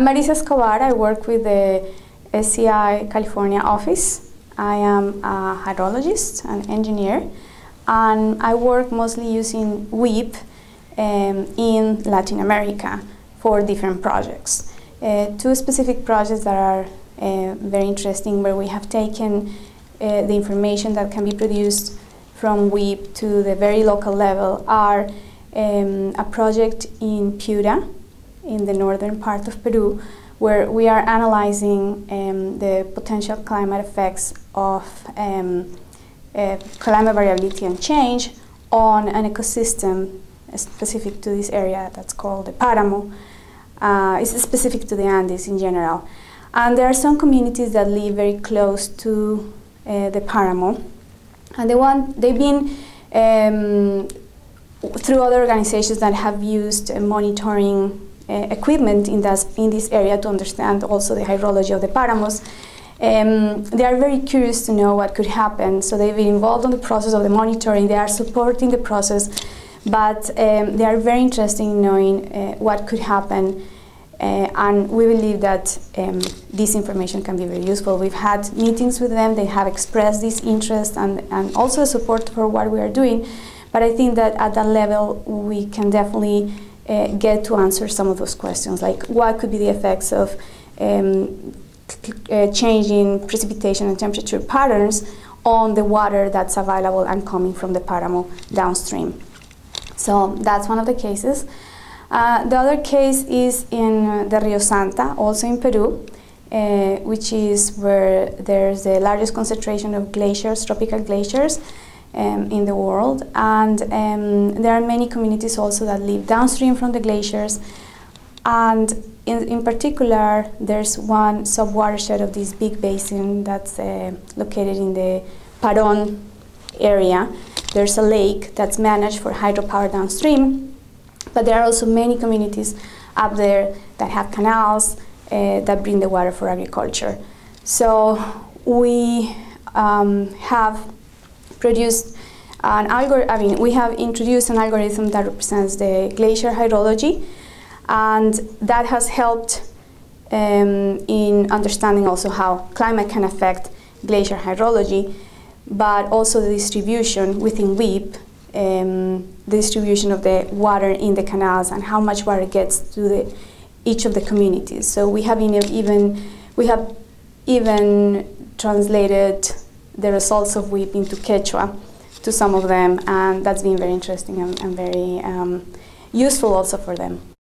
Marisa Escobar, I work with the SEI California office. I am a hydrologist, an engineer, and I work mostly using WEAP um, in Latin America for different projects. Uh, two specific projects that are uh, very interesting where we have taken uh, the information that can be produced from WEAP to the very local level are um, a project in Piura, in the northern part of Peru, where we are analyzing um, the potential climate effects of um, uh, climate variability and change on an ecosystem specific to this area that's called the Paramo. Uh, it's specific to the Andes in general. And there are some communities that live very close to uh, the Paramo. And they want, they've been um, through other organizations that have used monitoring uh, equipment in this, in this area to understand also the hydrology of the paramos. Um, they are very curious to know what could happen, so they've been involved in the process of the monitoring. They are supporting the process, but um, they are very interested in knowing uh, what could happen. Uh, and we believe that um, this information can be very useful. We've had meetings with them, they have expressed this interest and, and also support for what we are doing. But I think that at that level, we can definitely uh, get to answer some of those questions, like what could be the effects of um, uh, changing precipitation and temperature patterns on the water that's available and coming from the Paramo downstream. So that's one of the cases. Uh, the other case is in the Rio Santa, also in Peru, uh, which is where there's the largest concentration of glaciers, tropical glaciers, um, in the world. And um, there are many communities also that live downstream from the glaciers. And in, in particular, there's one subwatershed of this big basin that's uh, located in the Paron area. There's a lake that's managed for hydropower downstream, but there are also many communities up there that have canals uh, that bring the water for agriculture. So we um, have produced an algorithm, I mean, we have introduced an algorithm that represents the glacier hydrology, and that has helped um, in understanding also how climate can affect glacier hydrology, but also the distribution within WEAP, um, the distribution of the water in the canals and how much water gets to the, each of the communities. So we have even, we have even translated the results of WEAP into Quechua to some of them, and that's been very interesting and, and very um, useful also for them.